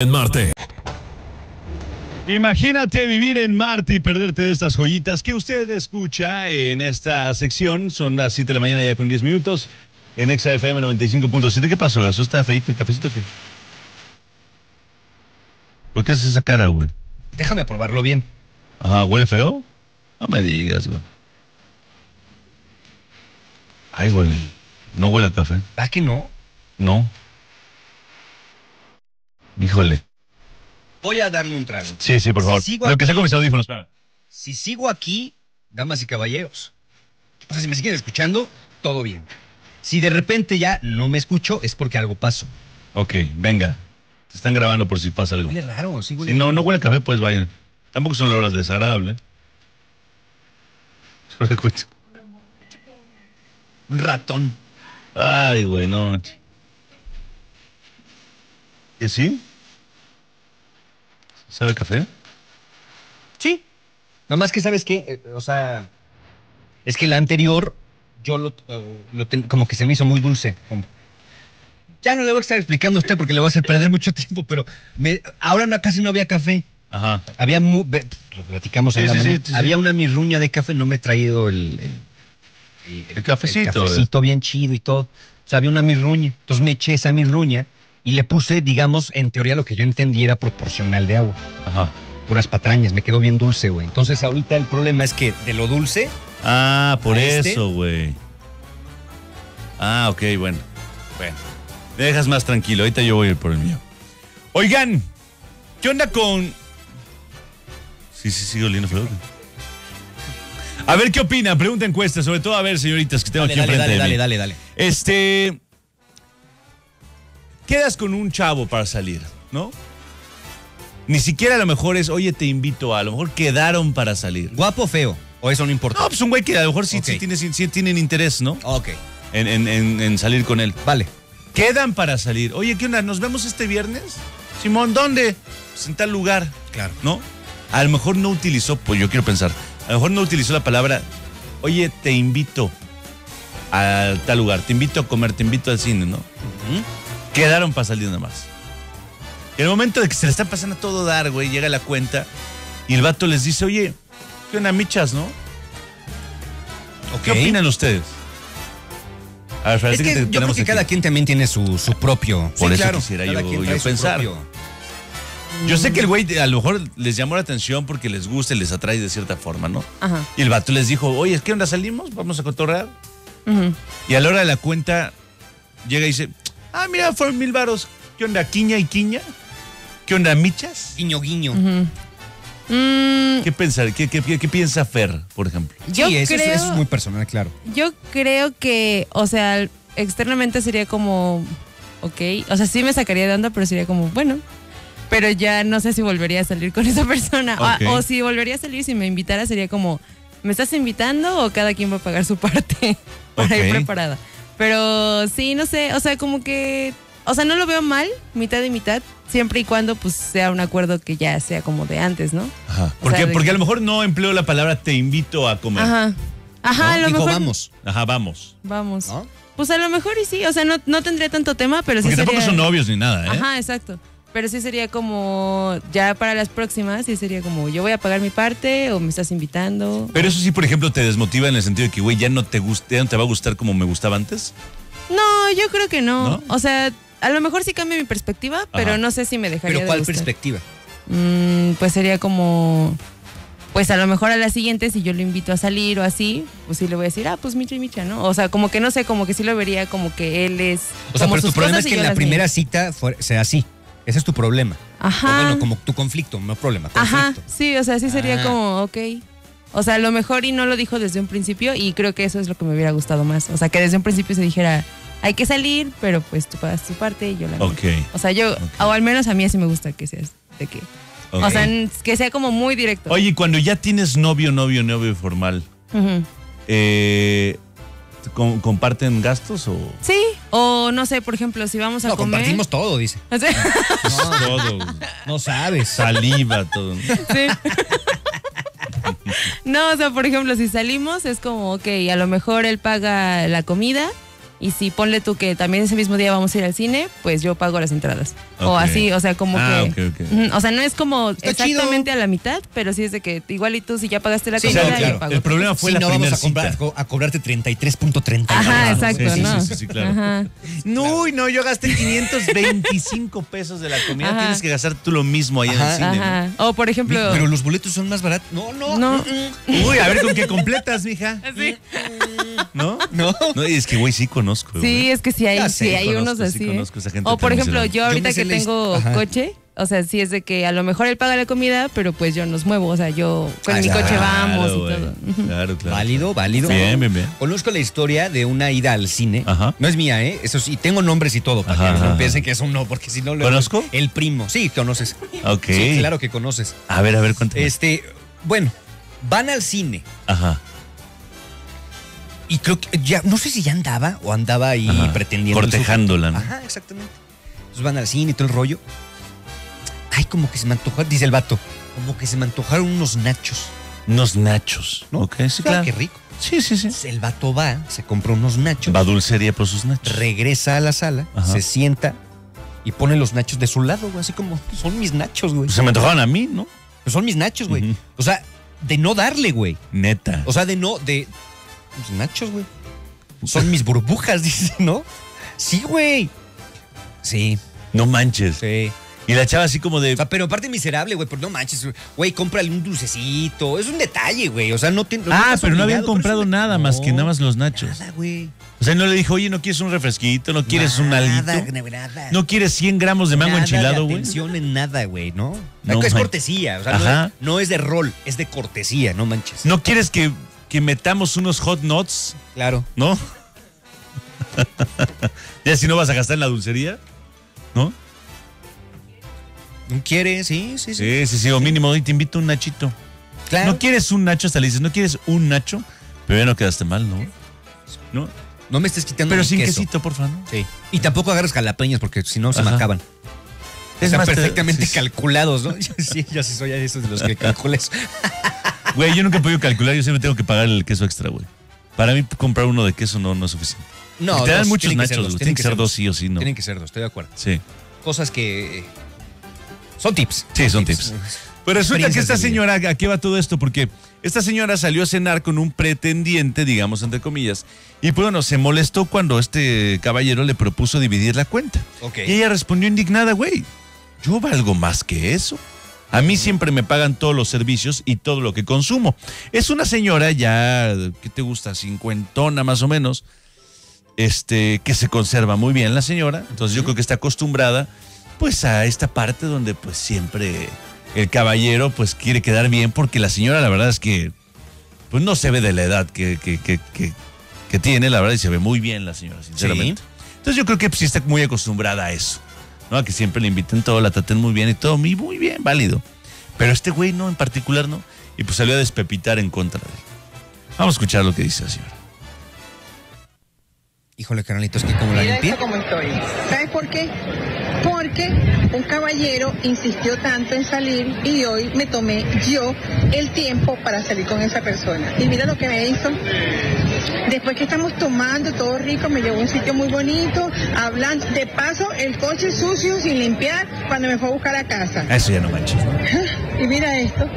en Marte. Imagínate vivir en Marte y perderte de estas joyitas que usted escucha en esta sección. Son las 7 de la mañana ya con 10 minutos en XFM 95.7. ¿Qué pasó? ¿Gasó está feito el cafecito? ¿Qué? ¿Por qué haces esa cara, güey? Déjame probarlo bien. Ajá, ¿huele feo? No me digas, güey. Ay, güey. No huele a café. ¿Va que no? No. Híjole. Voy a darle un trago. Sí, sí, por favor. Si Lo que sea con mis audífonos. Si sigo aquí, damas y caballeros, o sea, si me siguen escuchando, todo bien. Si de repente ya no me escucho, es porque algo pasó. Ok, venga. Te están grabando por si pasa algo. Huele raro, sí huele Si no, no huele a café, pues vayan. Tampoco son horas desagradables. Solo escucho. Un ratón. Ay, güey, no. ¿Y sí? ¿Sabe café? Sí. Nada más que, ¿sabes qué? Eh, o sea, es que la anterior, yo lo, eh, lo ten- como que se me hizo muy dulce. Ya no le voy a estar explicando a usted porque le voy a hacer perder mucho tiempo, pero me- ahora no, casi no había café. Ajá. Había, mu- lo platicamos en Sí, la sí, mañana. sí, sí, sí. Había una mirruña de café, no me he traído el, el, El cafecito, el cafecito bien chido y todo. O sea, había una mirruña. Entonces me eché esa mirruña y le puse, digamos, en teoría lo que yo entendí era proporcional de agua. Ajá. Puras patrañas, me quedó bien dulce, güey. Entonces ahorita el problema es que de lo dulce, Ah, por ¿A este? eso, güey. Ah, ok, bueno. Bueno. Me dejas más tranquilo. Ahorita yo voy a ir por el mío. Oigan, ¿qué onda con. Sí, sí, sigo oliendo feo. A ver qué opinan. Pregunta encuesta, sobre todo a ver, señoritas, que tengo aquí enfrente de mí. dale, dale. Este. Quedas con un chavo para salir, ¿no? Ni siquiera a lo mejor es, oye, te invito a, a lo mejor quedaron para salir. ¿Guapo o feo? ¿O eso no importa? No, pues un güey que a lo mejor sí, sí tiene- sí- sí tienen interés, ¿no? Ok, En, en- en- en salir con él. vale. Quedan para salir. Oye, ¿qué onda? ¿Nos vemos este viernes? Simón, ¿dónde? Pues en tal lugar, Claro. ¿no? A lo mejor no utilizó, pues yo quiero pensar, a lo mejor no utilizó la palabra, oye, te invito a tal lugar, te invito a comer, te invito al cine, ¿no? Quedaron para salir nada más. En el momento de que se le está pasando a todo dar, güey, llega la cuenta y el vato les dice, oye, ¿qué onda, michas, no? ¿Qué opinan ustedes? A ver, Es que te yo creo que aquí. cada quien también tiene su, su propio. Por eso quisiera yo- pensar. Yo sé que el güey a lo mejor les llamó la atención porque les gusta y les atrae de cierta forma, ¿no? Ajá. Y el vato les dijo, oye, ¿qué onda salimos? Vamos a cotorrear. Y a la hora de la cuenta llega y dice, ah, mira, fueron mil varos. ¿Qué onda, quiña y quiña? ¿Qué onda, michas? Guiño, guiño. Ujú. Mm, ¿Qué, pensar, qué, qué- qué- qué piensa Fer, por ejemplo? yo sí, eso, es- creo, eso es muy personal, claro. yo creo que, o sea, externamente sería como, ok, o sea, sí me sacaría de onda, pero sería como, bueno, pero ya no sé si volvería a salir con esa persona. O- Ok. O, si volvería a salir, si me invitara, sería como, ¿me estás invitando o cada quien va a pagar su parte para Ok. ir preparada? Pero sí, no sé, o sea, como que, o sea, no lo veo mal, mitad y mitad, siempre y cuando pues sea un acuerdo que ya sea como de antes, ¿no? Ajá. Porque, sea, de porque que- a lo mejor no empleo la palabra te invito a comer. Ajá. Ajá, ¿No? a lo Dijo, mejor. vamos. Ajá, vamos. Vamos. ¿No? Pues a lo mejor y sí, o sea, no, no tendría tanto tema, pero Porque sí tampoco sería... son novios ni nada, ¿eh? Ajá, exacto. Pero sí sería como, ya para las próximas, sí sería como, yo voy a pagar mi parte o me estás invitando. Pero eso sí, por ejemplo, te desmotiva en el sentido de que, güey, ya no te guste, ya no te va a gustar como me gustaba antes. No, yo creo que no. ¿No? O sea, a lo mejor sí cambia mi perspectiva, pero no sé si me dejaría Pero ¿cuál de gustar. perspectiva? Mm, pues sería como, pues a lo mejor a la siguiente, si yo lo invito a salir o así, pues sí le voy a decir, ah, pues Micha y Micha, ¿no? O sea, como que no sé, como que sí lo vería como que él es. O sea, como pero tu problema es que en la primera mías. cita fue- sea así. Ese es tu problema. Ajá. O bueno, como tu conflicto, no problema. Ajá, sí, o sea, sí sería Ah. como, ok. O sea, a lo mejor y no lo dijo desde un principio y creo que eso es lo que me hubiera gustado más. O sea, que desde un principio se dijera, hay que salir, pero pues tú pagas tu parte y yo la mía. Ok. O sea, yo, o al menos a mí así me gusta que seas, de que, o sea, que sea como muy directo. Oye, y cuando ya tienes novio, novio, novio formal, Ujú. eh, ¿com- ¿comparten gastos o...? Sí, o no sé, por ejemplo, si vamos a No, comer. compartimos todo, dice. O sea, Todo. No sabes. Saliva, todo. sí. No, o sea, por ejemplo, si salimos es como, ok, a lo mejor él paga la comida Y si ponle tú que también ese mismo día vamos a ir al cine, pues yo pago las entradas. O así, o sea, como Ah, que. ok, ok. Ujú, O sea, no es como Está exactamente chido. a la mitad, pero sí es de que igual y tú si ya pagaste la Sí, comida, yo claro. pago. El problema fue la no vamos primera a, comprar- cita. a cobrarte 33.30. Ajá, exacto, sí, sí, ¿no? sí, sí, claro. Ajá. No, no, yo gasté 525 pesos de la comida. Ajá. Tienes que gastar tú lo mismo ahí en Ajá. el cine. Ajá. O por ejemplo. Pero los boletos son más baratos. No, no. No. Uy, a ver con qué completas, mija. Sí. ¿no? No. No, y es que, güey, sí conozco. Sí, güey. es que sí hay, sí hay conozco, unos sí así. ¿eh? conozco esa gente O por ejemplo, yo ahorita que tengo Ajá. coche, o sea, sí es de que a lo mejor él paga la comida, pero pues yo nos muevo, o sea, yo con Ah, mi claro, coche vamos y todo. Claro, claro. Válido, válido. Bien, bien, bien. Conozco la historia de una ida al cine. Ajá. No es mía, ¿eh? Eso sí, tengo nombres y todo, para Ajá, que no piensen que es un no, porque si no... luego- ¿Conozco? El primo. Sí, conoces. Ok. Sí, claro que conoces. A ver, a ver, cuéntame. Este, bueno, van al cine Ajá. Y creo que ya, no sé si ya andaba o andaba ahí Ajá. pretendiendo. Cortejándola, ¿no? Ajá, exactamente. Entonces van al cine y todo el rollo. Ay, como que se me antojaron, dice el vato, como que se me antojaron unos nachos, Unos nachos. ¿no? Ok, sí, Ah, claro. Qué rico. Sí, sí, sí. Entonces el vato va, se compra unos nachos, Va dulcería por sus nachos. regresa a la sala, Ajá. se sienta y pone los nachos de su lado, güey, así como, son mis nachos, güey. Pues se me antojaron a mí, ¿no? Pues son mis nachos, güey. O sea, de no darle, güey. Neta. O sea, de no, de. Los nachos, güey. Son mis burbujas, dice, ¿no? Sí, güey. Sí, No manches. sí. Y la chava así como de. O sea, pero aparte miserable, güey, pero no manches, güey, cómprale un dulcecito. Es un detalle, güey. O sea, no te. no ah, pero no habían comprado un- nada más que No, nada más los nachos. Nada, güey. O sea, no le dijo, oye, ¿no quieres un refresquito? ¿No quieres un alguito? Nada, nada. ¿No quieres 100 gramos de mango Nada enchilado, güey? atención en nada, güey, ¿no? No es man- cortesía, o sea, no es, no es de rol, es de cortesía, no manches. ¿No quieres que, que metamos unos hot nuts? Claro. ¿No? ya si no vas a gastar en la dulcería, ¿no? ¿No quiere? Sí, sí, sí. Sí, sí, sí. O mínimo, hoy te invito un nachito. Claro. ¿No quieres un nacho? Hasta le dices, ¿no quieres un nacho? Pero ya no quedaste mal, ¿no? ¿No? No me estés quitando Pero sin queso. quesito, por favor. ¿no? Sí. Y tampoco agarres jalapeños porque si no se me acaban. Es Están te- perfectamente sí. calculados, ¿no? sí, yo sí soy de esos de los que calcules. Güey, yo nunca he podido calcular, yo siempre tengo que pagar el queso extra, güey. Para mí comprar uno de queso no, no es suficiente. No, te dan dos, muchos tienen nachos, güey. Tienen que ser dos sí o sí, ¿no? Tienen que ser dos, estoy de acuerdo. Sí. Cosas que... eh, Son tips. Sí, son tips. Pues resulta que Experiencias esta de vida. señora, ¿a qué va todo esto? Porque esta señora salió a cenar con un pretendiente, digamos, entre comillas, y pues bueno, se molestó cuando este caballero le propuso dividir la cuenta. Ok. Y ella respondió indignada, güey, yo valgo más que eso. A mí siempre me pagan todos los servicios y todo lo que consumo. Es una señora ya, ¿qué te gusta? Cincuentona más o menos, este, que se conserva muy bien la señora. Entonces yo creo que está acostumbrada, pues, a esta parte donde, pues, siempre el caballero, pues, quiere quedar bien, porque la señora, la verdad es que, pues, no se ve de la edad que, que, que, que- que tiene, la verdad, y se ve muy bien la señora, sinceramente. Entonces yo creo que pues, sí está muy acostumbrada a eso, ¿no? A que siempre le inviten todo, la traten muy bien y todo, muy, muy bien, válido. Pero este güey no, en particular no. Y pues salió a despepitar en contra de él. Vamos a escuchar lo que dice la señora. Híjole, carnalito, es que como la limpié. estoy. ¿Sabes por qué? Porque un caballero insistió tanto en salir y hoy me tomé yo el tiempo para salir con esa persona. Y mira lo que me hizo. Después que estamos tomando todo rico, me llevó a un sitio muy bonito, hablando. De paso, el coche sucio sin limpiar cuando me fue a buscar a casa. Eso ya no manches. Y mira esto.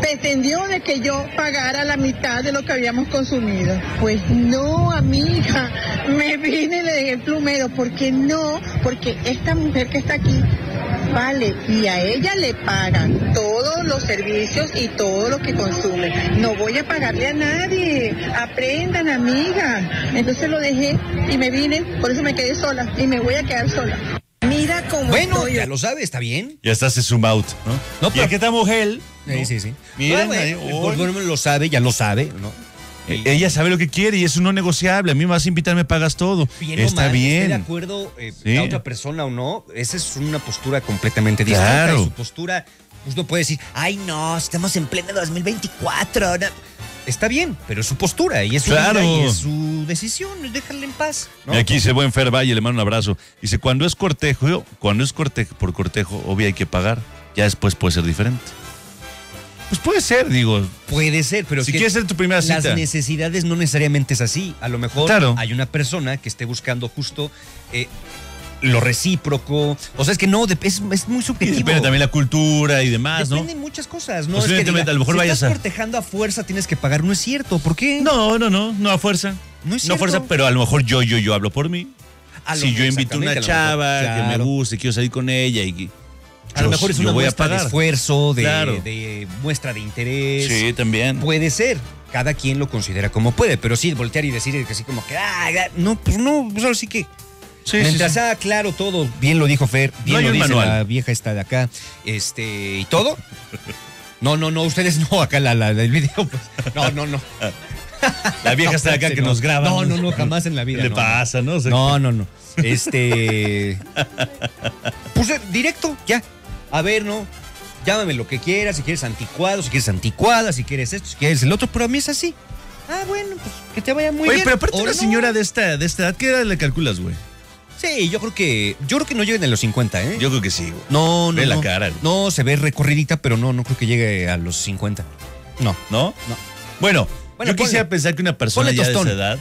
Pretendió de que yo pagara la mitad de lo que habíamos consumido. Pues no, amiga. Me vine y le dejé el plumero. ¿Por qué no? Porque esta mujer que está aquí vale y a ella le pagan todos los servicios y todo lo que consume. No voy a pagarle a nadie. Aprendan, amiga. Entonces lo dejé y me vine. Por eso me quedé sola y me voy a quedar sola. Mira cómo Bueno, estoy. ya lo sabe, está bien. Ya está, se zoom out, ¿no? No, y pero- aquí esta mujer, ¿no? Sí, sí, sí. Miren, Ah, bueno, ahí, lo sabe, ya lo sabe, ¿no? Eh, ella sabe lo que quiere y es un no negociable. A mí me vas a invitar, me pagas todo. Bien está mal, esté de bien. acuerdo eh, Sí. la otra persona o no, esa es una postura completamente distinta. Claro. Y su postura, pues no puede decir, ay no, estamos en pleno 2024. no". Está bien, pero es su postura y es su, Claro. vida y es su decisión, déjale en paz. ¿no? Y aquí dice buen Fer Valle, le mando un abrazo. Dice, cuando es cortejo, cuando es cortejo por cortejo, obvio hay que pagar. Ya después puede ser diferente. Pues puede ser, digo. Puede ser, pero Si quieres ser tu primera las cita. necesidades no necesariamente es así. A lo mejor Claro. hay una persona que esté buscando justo eh, lo recíproco. O sea, es que no, es, es muy Y subjetivo. depende también la cultura y demás, ¿no? Depende de muchas cosas, ¿no? Es que diga, a lo mejor si vayas estás a- cortejando a fuerza tienes que pagar. No es cierto. ¿Por qué? No, no, no, no a fuerza. No es No a fuerza, cierto. pero a lo mejor yo, yo, yo hablo por mí. A lo si yo invito a una chava que me guste, quiero salir con ella y A lo mejor es una muestra de esfuerzo, de, Claro. de muestra de interés. Sí, también. Puede ser. Cada quien lo considera como puede, pero sí, voltear y decir que así como que, ah, no, pues no, pues ahora sí que. Sí, Mientras sí. ah, claro todo, bien lo dijo Fer, bien No lo dice manual. la vieja esta de acá, este, y todo. No, no, no, ustedes no, acá la, la del video, pues. No, no, no. La vieja está acá que No. nos graba. No, no, no, jamás en la ¿Qué vida. le no, pasa, no? O sea, No, no, no. Este. Pues eh, directo, ya. A ver, ¿no? Llámame lo que quieras, si quieres anticuado, si quieres anticuada, si quieres esto, si quieres el otro, pero a mí es así. Ah, bueno, pues que te vaya muy Oye, bien. pero aparte una no. señora de esta, de esta edad, ¿qué edad le calculas, güey? Sí, yo creo que. Yo creo que no lleguen a los 50, ¿eh? Yo creo que sí, güey. no, no. Ve la no. cara, güey. No, se ve recorridita, pero no, no creo que llegue a los 50. No. ¿No? No. Bueno, Bueno, yo quisiera pensar que una persona ya de tostón. esa edad,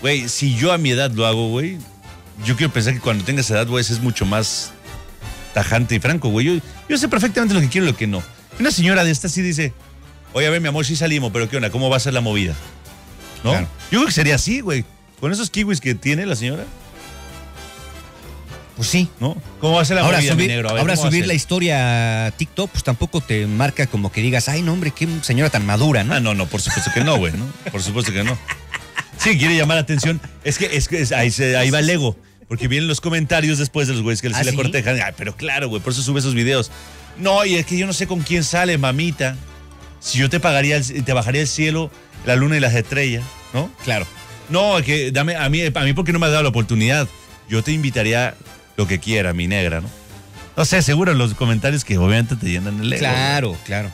güey, si yo a mi edad lo hago, güey, yo quiero pensar que cuando tengas edad, güey, es mucho más tajante y franco, güey. Yo, yo sé perfectamente lo que quiero y lo que no. Una señora de esta sí dice, oye, a ver, mi amor, sí salimos, pero ¿qué onda? ¿Cómo va a ser la movida? ¿No? Claro. Yo creo que sería así, güey. Con esos kiwis que tiene la señora, Pues sí. ¿no? ¿Cómo va a ser la Ahora movida, mi subir, negro? A ver, ahora ¿cómo va a subir la historia a TikTok, pues tampoco te marca como que digas, ay, no, hombre, qué señora tan madura, ¿no? Ah, no, no, por supuesto que no, güey, ¿no? Por supuesto que no. Sí, quiere llamar la atención. Es que, es que es- ahí, se- ahí va el ego. Porque vienen los comentarios después de los güeyes que ¿Ah, se le sí? cortejan. Ay, pero claro, güey, por eso sube esos videos. No, y es que yo no sé con quién sale, mamita. Si yo te pagaría, el- te bajaría el cielo, la luna y las estrellas, ¿no? Claro. No, que dame, a mí, a mí porque no me has dado la oportunidad. Yo te invitaría lo que quiera, mi negra, ¿no? No sé, seguro los comentarios que obviamente te llenan el ego. Claro, claro.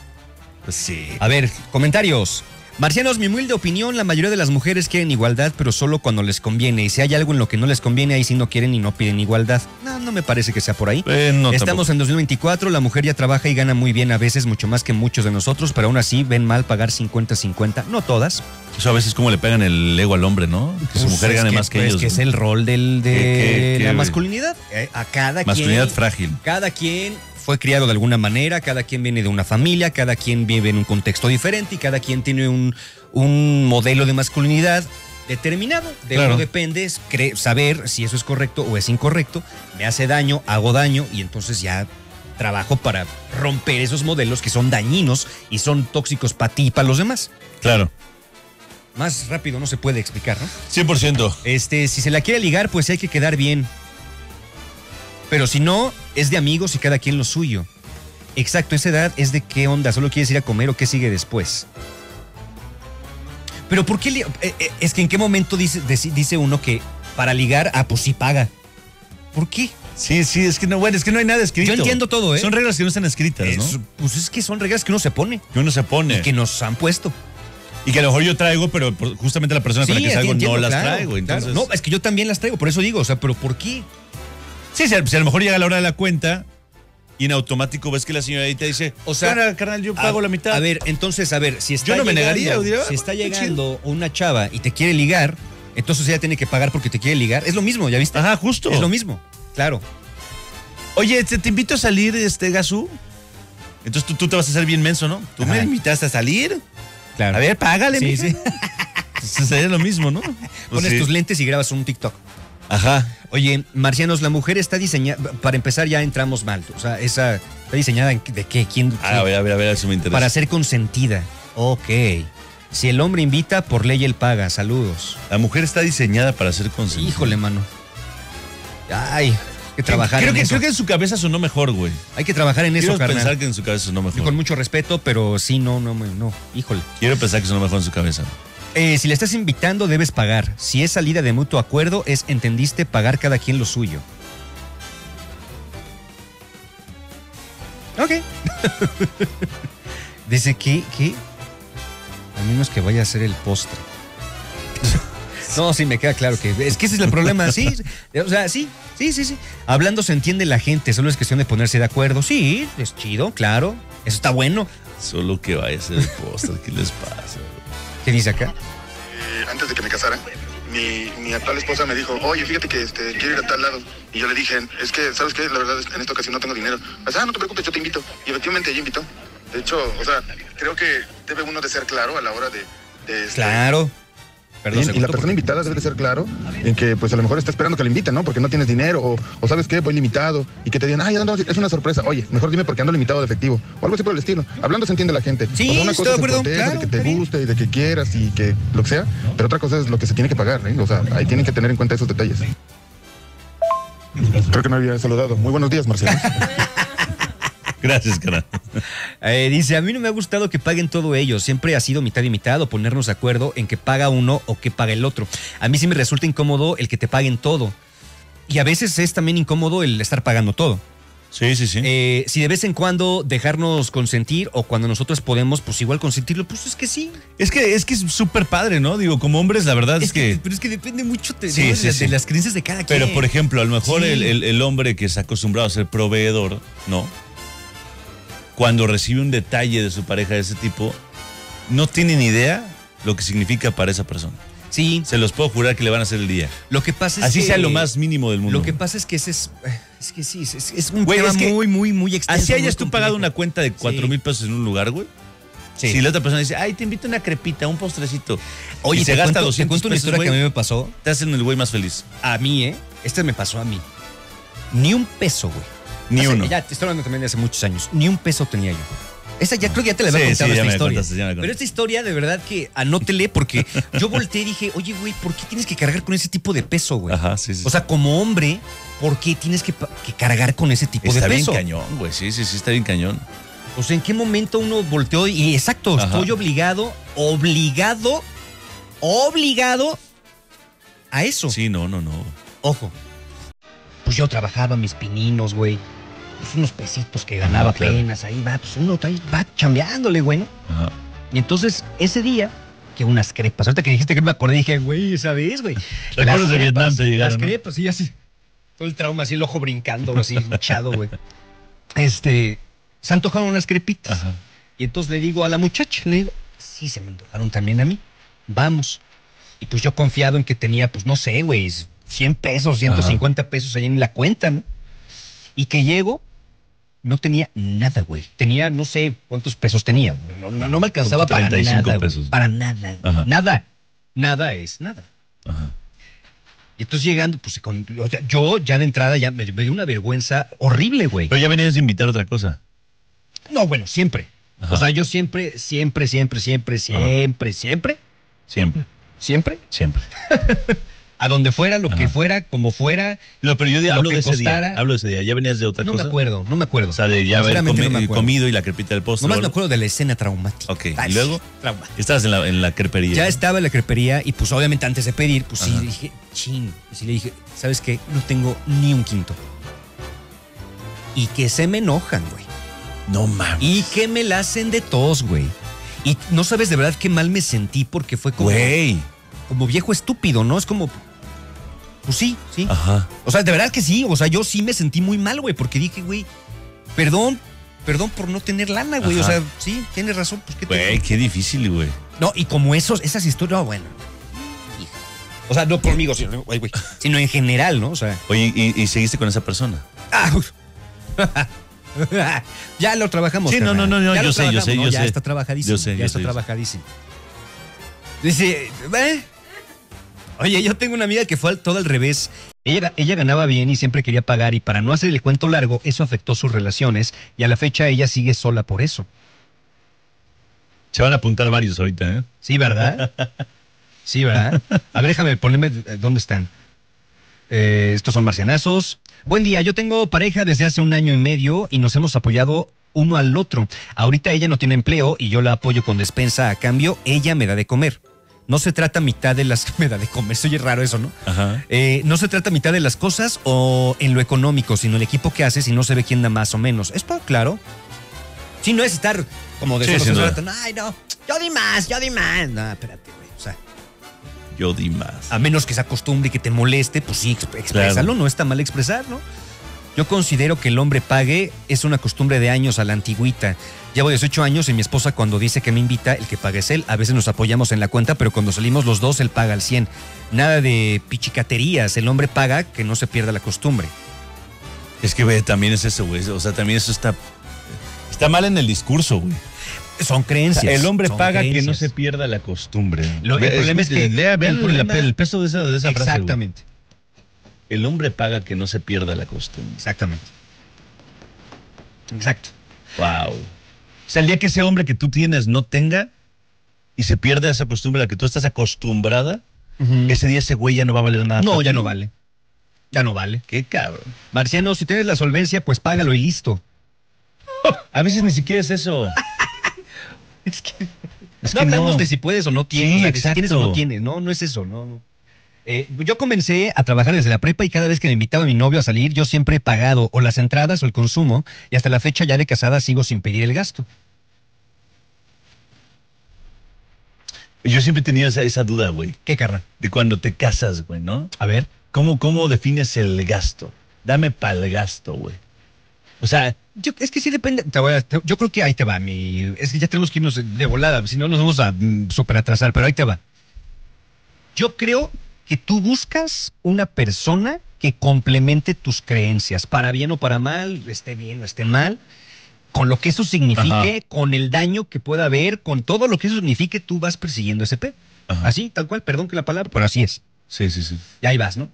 Pues sí. A ver, comentarios. Marcianos, mi humilde opinión, la mayoría de las mujeres quieren igualdad, pero solo cuando les conviene. Y si hay algo en lo que no les conviene, ahí sí no quieren y no piden igualdad. No, no me parece que sea por ahí. Eh, no, Estamos tampoco. en 2024, la mujer ya trabaja y gana muy bien a veces, mucho más que muchos de nosotros, pero aún así ven mal pagar 50-50. No todas. Eso a veces como le pegan el ego al hombre, ¿no? Que su Pues mujer es gane que- más que pues ellos. que es el rol del, de ¿Qué- qué- qué, la masculinidad. Eh, A cada Masculinidad quien. frágil. Cada quien fue criado de alguna manera, cada quien viene de una familia, cada quien vive en un contexto diferente y cada quien tiene un, un modelo de masculinidad determinado. De Claro. uno depende saber si eso es correcto o es incorrecto. Me hace daño, hago daño y entonces ya trabajo para romper esos modelos que son dañinos y son tóxicos para ti y para los demás. Claro. Más rápido no se puede explicar, ¿no? 100%. Este, si se la quiere ligar, pues hay que quedar bien. Pero si no, es de amigos y cada quien lo suyo. Exacto, esa edad es de qué onda, solo quieres ir a comer o qué sigue después. Pero ¿por qué? eh, eh, es que en qué momento dice, dice uno que para ligar, ah, pues sí paga. ¿Por qué? Sí, sí, es que no, bueno, es que no hay nada escrito. Yo entiendo todo, ¿eh? Son reglas que no están escritas, Es- ¿no? pues es que son reglas que uno se pone Que uno se pone. y que nos han puesto. Y que a lo mejor yo traigo, pero justamente la persona con la que salgo entiendo, no las claro, traigo. claro. No, es que yo también las traigo, por eso digo, o sea, pero ¿por qué? Sí, si a, lo mejor llega la hora de la cuenta y en automático ves que la señorita dice, O sea, "Bueno, carnal, yo pago a, la mitad. A ver, entonces, a ver, si está Yo no me llegando- negaría, yo diría, si está "Ah, qué llegando una chava y te quiere ligar, entonces ella tiene que pagar porque te quiere ligar. Es lo mismo, ¿ya viste? Ajá, justo. Es lo mismo, claro. Oye, te, te invito a salir, este, Gasú. Entonces tú, tú te vas a hacer bien menso, ¿no? Tú me invitaste a salir. claro. A ver, págale, Sí, mija. sí. Entonces, Sería lo mismo, ¿no? Pues Pones sí. tus lentes y grabas un TikTok. Ajá. Oye, Marcianos, la mujer está diseñada, para empezar ya entramos mal, o sea, esa está diseñada de qué, quién, Ah, a ver, a ver, a ver, eso me interesa. para ser consentida. Ok. Si el hombre invita, por ley él paga. Saludos. La mujer está diseñada para ser consentida. Híjole, mano. Ay, hay que trabajar creo en que, eso. Creo que en su cabeza sonó mejor, güey. Hay que trabajar en eso, Quiero carnal. pensar que en su cabeza sonó Y mejor. con mucho respeto, pero sí, no, no, no, híjole. Quiero pensar que sonó mejor en su cabeza. Eh, si le estás invitando, debes pagar. Si es salida de mutuo acuerdo, es, entendiste, pagar cada quien lo suyo. Ok. Dice que, que, a menos que vaya a ser el postre. No, sí, me queda claro que es que ese es el problema, sí. O sea, sí, sí, sí, sí. Hablando se entiende la gente, solo es cuestión de ponerse de acuerdo. Sí, es chido, claro. Eso está bueno. Solo que vaya a ser el póster, ¿qué les pasa? ¿Qué dice acá? Eh, antes de que me casara, mi, mi actual esposa me dijo, oye, fíjate que este, quiero ir a tal lado. Y yo le dije, es que, ¿sabes qué? La verdad, en esta ocasión no tengo dinero. Pues, ah, no te preocupes, yo te invito. Y efectivamente ella invitó. De hecho, o sea, creo que debe uno de ser claro a la hora de... de, este, Claro. Perdón, y la persona invitada debe de ser claro en que pues a lo mejor está esperando que le inviten, ¿no? Porque no tienes dinero o, o sabes qué, voy limitado y que te digan, ay, no, no, es una sorpresa. Oye, mejor dime porque ando limitado de efectivo o algo así por el estilo. Hablando se entiende la gente. Sí, O sea, una estoy cosa de es acuerdo, contexto, claro, de que te guste y de que quieras y que lo que sea, pero otra cosa es lo que se tiene que pagar, ¿eh? O sea, ahí tienen que tener en cuenta esos detalles. Creo que no había saludado. Muy buenos días, Marcelo. Gracias, cara. Eh, dice, a mí no me ha gustado que paguen todo ello. Siempre ha sido mitad y mitad o ponernos de acuerdo en que paga uno o que paga el otro. A mí sí me resulta incómodo el que te paguen todo. Y a veces es también incómodo el estar pagando todo. Sí, sí, sí. Eh, si de vez en cuando dejarnos consentir o cuando nosotros podemos, pues igual consentirlo, pues es que sí. Es que es que es súper padre, ¿no? Digo, como hombres, la verdad es, que. Pero es que depende mucho de, Sí, de- sí, de- sí. de las creencias de cada quien. Pero, por ejemplo, a lo mejor el, el- el hombre que está acostumbrado a ser proveedor, ¿no? Cuando recibe un detalle de su pareja de ese tipo, no tiene ni idea lo que significa para esa persona. Sí, Se los puedo jurar que le van a hacer el día. lo que pasa es Así que... sea lo más mínimo del mundo. Lo que pasa es que ese es... Es que sí, es, un Güey, tema es que muy, muy, muy extenso. Así hayas tú pagado una cuenta de cuatro Sí. mil pesos en un lugar, güey. Sí. Si la otra persona dice, ay, te invito a una crepita, un postrecito. Oye, y se te gasta cuento, 200 te cuento una pesos, historia que a mí me pasó. te hacen el güey más feliz. A mí, ¿eh? Este me pasó a mí. Ni un peso, güey. Ni Hace- uno. Ya, te estoy hablando también de hace muchos años. Ni un peso tenía yo. Esa ya creo que ya te la había Sí, contado sí, esta historia. contaste, ya me Pero esta historia, de verdad que anótele, porque yo volteé y dije, oye, güey, ¿por qué tienes que cargar con ese tipo de peso, güey? Ajá, sí, sí. O sea, como hombre, ¿por qué tienes que, cargar con ese tipo está de bien peso? cañón, güey. Sí, sí, sí, está bien cañón. O sea, ¿en qué momento uno volteó y exacto, Ajá. estoy obligado, obligado, obligado a eso? Sí, no, no, no. Ojo. Pues yo trabajaba mis pininos, güey. Pues unos pesitos que ganaba Ah, claro. apenas ahí, va, pues uno ahí va chambeándole, güey, ¿no? Ajá. Y entonces, ese día, que unas crepas. Ahorita que dijiste que me acordé, dije, güey, esa vez, güey. Recuerdos de Vietnam crepas, te llegaron, Las ¿no? crepas, y así. Todo el trauma, así el ojo brincando, así, hinchado, güey. Este, se antojaron unas crepitas. Ajá. Y entonces le digo a la muchacha, le digo, sí, se me antojaron también a mí. Vamos. Y pues yo confiado en que tenía, pues no sé, güey, 100 pesos, 150 pesos ahí en la cuenta, ¿no? Y que llego, no tenía nada, güey. Tenía, no sé cuántos pesos tenía. No, no- no me alcanzaba para 35 nada. pesos. Para nada. Ajá. Nada. Nada es nada. Ajá. Y entonces llegando, pues con- o sea, yo ya de entrada ya me, me dio una vergüenza horrible, güey. Pero ya venías de invitar otra cosa. No, bueno, siempre. Ajá. O sea, yo siempre, siempre, siempre, siempre, siempre, siempre, Siempre, siempre, siempre. a donde fuera, lo que fuera, como fuera, No, pero yo de- hablo de ese costara. día. Hablo de ese día. Ya venías de otra no cosa. me acuerdo, no me acuerdo. O sea, de ya haber comi- no comido y la crepita del postre. Nomás me acuerdo de la escena traumática. Ok, Ay, y luego traumática. estabas en la, en la crepería. Ya estaba en la crepería y pues obviamente antes de pedir, pues sí Ajá. dije, ching. Y sí le dije, ¿sabes qué? No tengo ni un quinto. Y que se me enojan, güey. No mames. Y que me la hacen de tos, güey. Y no sabes de verdad qué mal me sentí porque fue como, Güey. como viejo estúpido, ¿no? Es como, pues sí, sí. Ajá. O sea, de verdad que sí. O sea, yo sí me sentí muy mal, güey, porque dije, güey, perdón, perdón por no tener lana, güey. O sea, sí, tienes razón. Pues, ¿qué Güey, qué difícil, güey. No, y como esos, esas historias, no, bueno. hija. O sea, no conmigo, sino, ay, güey, sino en general, ¿no? O sea, Oye, ¿y, y seguiste con esa persona? ah, ya lo trabajamos. Sí, no, no, no, no, Ya yo sé, yo sé, ¿no? yo ya sé. está trabajadísimo. Yo sé, ya está trabajadísimo. Dice, ¿eh? Oye, yo tengo una amiga que fue al- todo al revés. Ella, ella ganaba bien y siempre quería pagar y para no hacer el cuento largo, eso afectó sus relaciones y a la fecha ella sigue sola por eso. Se van a apuntar varios ahorita, ¿eh? Sí, ¿verdad? Sí, ¿verdad? A ver, déjame ponerme eh, dónde están. Eh, estos son marcianazos. Buen día, yo tengo pareja desde hace un año y medio y nos hemos apoyado uno al otro. Ahorita ella no tiene empleo y yo la apoyo con despensa a cambio, ella me da de comer. No se trata mitad de las... Me da de comer, soy raro eso, ¿no? Ajá. Eh, no se trata mitad de las cosas o en lo económico, sino el equipo que haces y no se ve quién da más o menos. ¿Es claro? Sí, no es estar como de Sí, se Ay, no, yo di más, yo di más. No, espérate, güey. O sea, Yo di más. a menos que se acostumbre y que te moleste, pues sí, exp- exprésalo, no está mal expresar, ¿no? Yo considero que el hombre pague es una costumbre de años a la antigüita. Llevo 18 años y mi esposa cuando dice que me invita, el que paga es él. A veces nos apoyamos en la cuenta, pero cuando salimos los dos, él paga al 100. Nada de pichicaterías. El hombre paga que no se pierda la costumbre. Es que, güey, también es eso, güey. O sea, también eso está. Está mal en el discurso, güey. Son O creencias. sea, el hombre paga que no se pierda la costumbre. Lo- el problema es que- Lea, vean el por la- problema- el peso de esa, de esa frase. Exactamente. El hombre paga que no se pierda la costumbre. Exactamente. Exacto. Wow. O sea, el día que ese hombre que tú tienes no tenga y se pierda esa costumbre a la que tú estás acostumbrada, ese día ese güey ya no va a valer nada. No, ya ti. no vale. Ya no vale. Qué cabrón. Marciano, si tienes la solvencia, pues págalo y listo. A veces ni siquiera es eso. Es que Es no que hablamos no. de si puedes o no tienes, Sí, de si tienes o no tienes. No, no es eso, no. Eh, yo comencé a trabajar desde la prepa y cada vez que me invitaba mi novio a salir, yo siempre he pagado o las entradas o el consumo y hasta la fecha ya de casada sigo sin pedir el gasto. Yo siempre he tenido esa, esa duda, güey, ¿Qué, carnal? de cuando te casas, güey, ¿no? A ver. ¿Cómo, ¿Cómo defines el gasto? Dame para el gasto, güey. O sea, Yo, es que sí depende. te voy a- te- yo creo que ahí te va. Mi, es que ya tenemos que irnos de volada, si no nos vamos a mm, super atrasar, pero ahí te va. Yo creo que tú buscas una persona que complemente tus creencias, para bien o para mal, esté bien o esté mal, con lo que eso signifique, con el daño que pueda haber, con todo lo que eso signifique, tú vas persiguiendo ese P. Así, tal cual, perdón que la palabra, pero así es. sí, sí, sí. Y ahí vas, ¿no?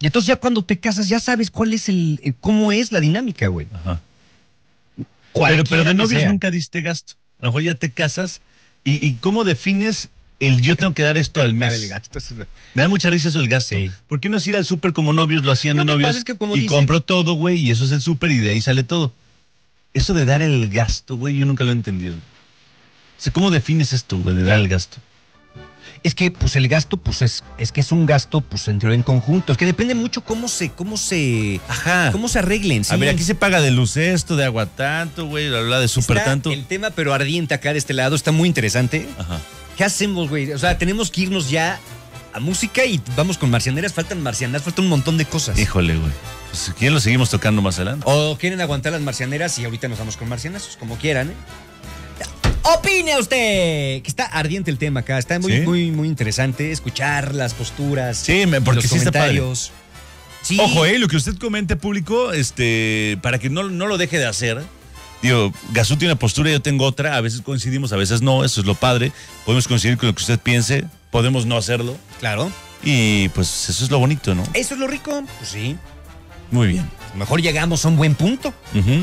Y entonces ya cuando te casas ya sabes cuál es el, el- cómo es la dinámica, güey. Ajá. Pero, pero de novios nunca diste gasto. A lo mejor ya te casas y, y ¿cómo defines el yo tengo que dar esto al mes? El gasto es- Me da mucha risa eso el gasto. Sí. ¿Por qué no es ir al súper como novios lo hacían de novios? pasa es que como y dicen- compro todo, güey, y eso es el súper y de ahí sale todo. Eso de dar el gasto, güey, yo nunca lo he entendido. O sea, ¿cómo defines esto, güey, de dar el gasto? Es que, pues, el gasto, pues, es, es que es un gasto, pues, entre en conjunto. Es que depende mucho cómo se, cómo se, Ajá. cómo se arreglen. A ver, aquí se paga de luz esto, de agua tanto, güey, bla, bla, de súper tanto. El tema, pero ardiente acá de este lado, está muy interesante. Ajá. ¿Qué hacemos, güey? O sea, tenemos que irnos ya a música y vamos con marcianeras. Faltan marcianeras, faltan un montón de cosas. Híjole, güey. Pues, quieren lo seguimos tocando más adelante. O quieren aguantar las marcianeras y ahorita nos vamos con marcianazos, como quieran, ¿eh? Opine usted, que está ardiente el tema acá, está muy, ¿Sí? muy, muy interesante escuchar las posturas, Sí, porque los sí está padre. comentarios. Sí. Ojo, eh, lo que usted comente público, este, para que no, no lo deje de hacer. Digo, Gazú tiene una postura, yo tengo otra, a veces coincidimos, a veces no, eso es lo padre. Podemos coincidir con lo que usted piense, podemos no hacerlo. Claro. Y pues eso es lo bonito, ¿no? Eso es lo rico. Pues sí. Muy bien. Mejor llegamos a un buen punto.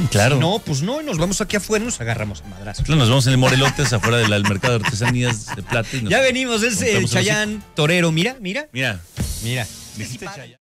Claro. Si no, pues no, y nos vamos aquí afuera y nos agarramos a madrazos. Claro, Nos vemos en el Morelotes, afuera del mercado de artesanías de plata. y nos- Ya venimos, es el Chayán Torero. Mira, mira, Mira, mira. dijiste Chayanne.